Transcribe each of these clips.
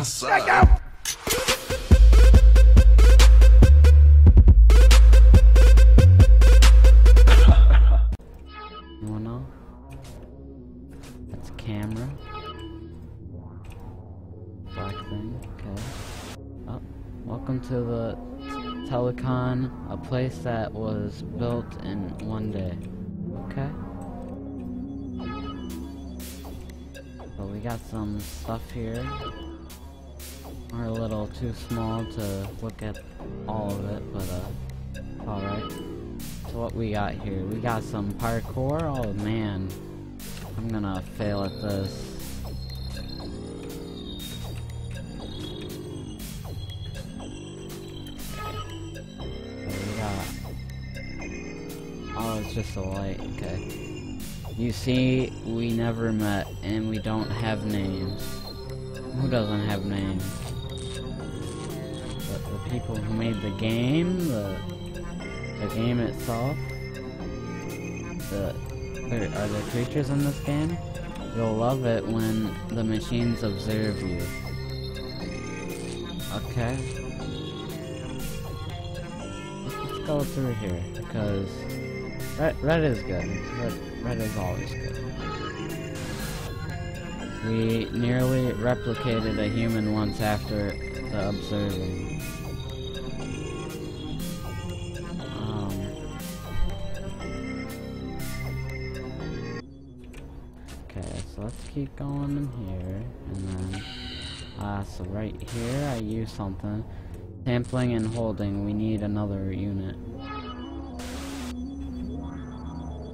outside. You wanna? That's a camera. Black thing, okay. Oh, welcome to the Telecon, a place that was built in one day. Okay. So we got some stuff here. We're a little too small to look at all of it, but uh, alright. So what we got here? We got some parkour. Oh man, I'm gonna fail at this. Oh, it's just a light. Okay. You see, we never met, and we don't have names. Who doesn't have names? The people who made the game, the the game itself. The wait, are there creatures in this game? You'll love it when the machines observe you. Okay. Let's go through here because red, red is good. Red, red is always good. We nearly replicated a human once after observing. Um, Okay, so let's keep going in here, and then, uh, so right here I use something. Sampling and holding, we need another unit.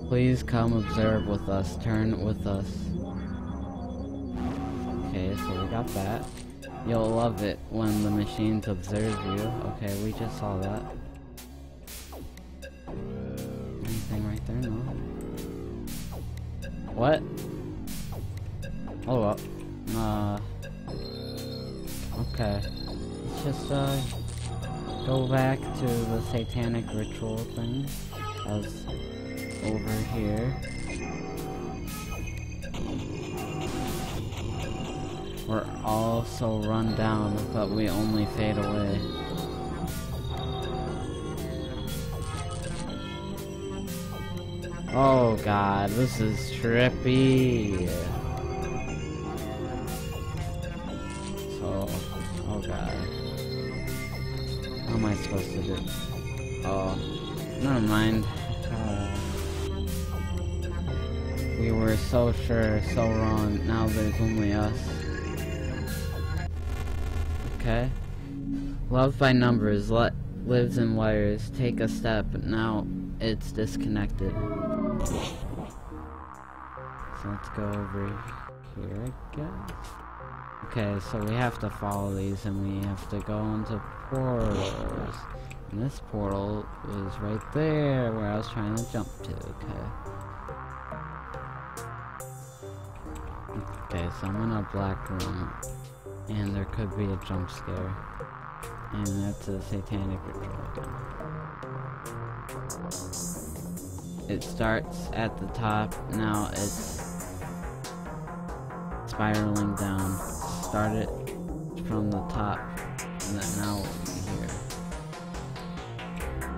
Please come observe with us, turn with us. Okay, so we got that. You'll love it when the machines observe you. Okay, we just saw that. Anything right there? No. What? Oh well. Uh. Okay. Let's just uh go back to the satanic ritual thing. As over here. We're all so run down, but we only fade away. Oh god, this is trippy. So, oh god. What am I supposed to do? Oh, never mind. Uh, we were so sure, so wrong. Now there's only us. Okay. Love by numbers, let lives in wires. Take a step. Now it's disconnected. So let's go over here, I guess. Okay, so we have to follow these and we have to go into portals. And this portal was right there where I was trying to jump to, okay. Okay, so I'm in a black room. And there could be a jump scare. And that's a satanic ritual again. It starts at the top, now it's spiraling down. Start it from the top, and then now we're here.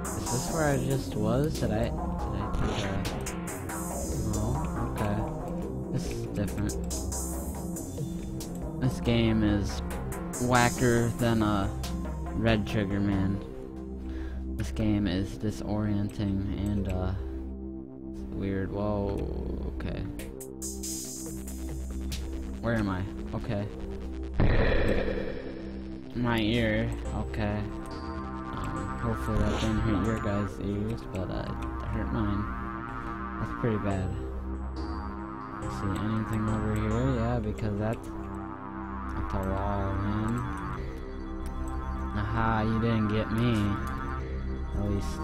Is this where I just was? Did I, did I take a... No? Okay. This is different. Game is whacker than a Red Trigger Man. This game is disorienting and uh weird. Whoa, okay. Where am I? Okay. My ear, okay. Um, hopefully that didn't hurt your guys' ears, but uh, it hurt mine. That's pretty bad. See anything over here? Yeah, because that's a wall, man. Aha, you didn't get me. At least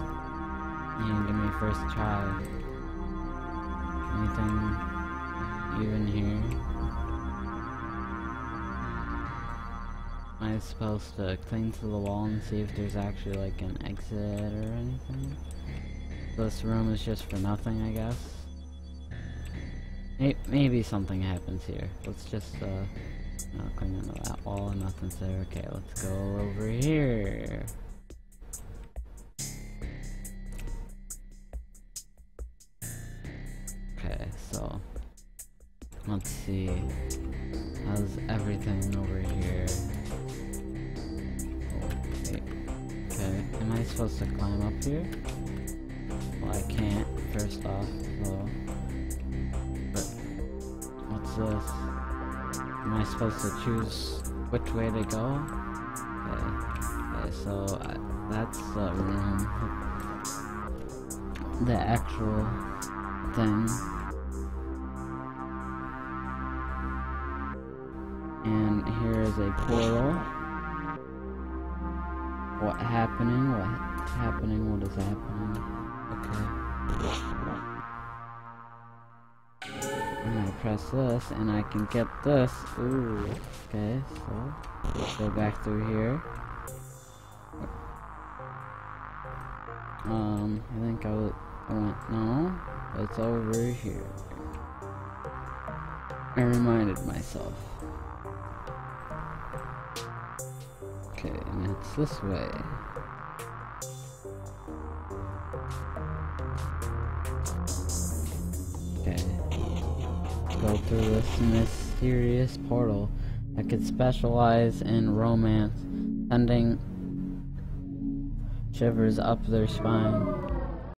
you didn't give me first try. Anything even here? Am I supposed to cling to the wall and see if there's actually like an exit or anything? This room is just for nothing, I guess. Maybe something happens here. Let's just uh, Not clean into that wall, nothing's there. Okay, let's go over here. Okay, so let's see. How's everything over here? Okay. Okay. Am I supposed to climb up here? Well, I can't, first off, so. But, what's this? Am I supposed to choose which way to go? Okay. Okay, so uh, that's the room. The actual thing. And here is a portal. What happening? What happening? What is happening? Okay. Press this and I can get this. Ooh. Okay, so let's go back through here. Um, I think I went, no, it's over here. I reminded myself. Okay, and it's this way. Go through this mysterious portal that could specialize in romance, sending shivers up their spine.